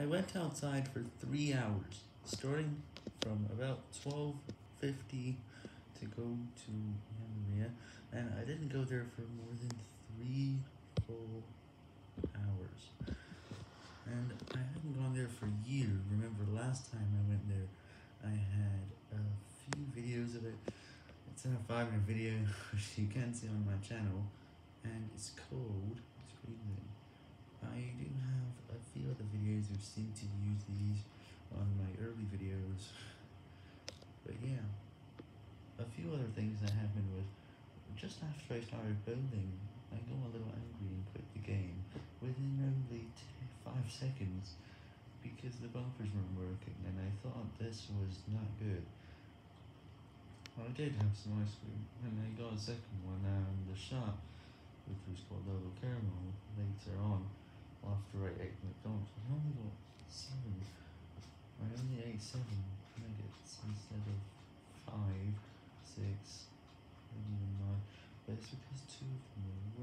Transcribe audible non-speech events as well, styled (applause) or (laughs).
I went outside for three hours, starting from about 12.50 to go to Maria, and I didn't go there for more than three full hours. And I hadn't gone there for years. Remember last time I went there, I had a few videos of it. It's in a five minute video, (laughs) which you can see on my channel, and it's called, it's freezing. I do have a few seem to use these on my early videos, but yeah. A few other things that happened was, just after I started building, I got a little angry and quit the game within only t- 5 seconds because the bumpers weren't working and I thought this was not good. I did have some ice cream and I got a second one and the shop, which was called Double Caramel, ate McDonald's. I only got 7. I only ate 7 nuggets instead of 5, 6, maybe even 9. But it's because two of them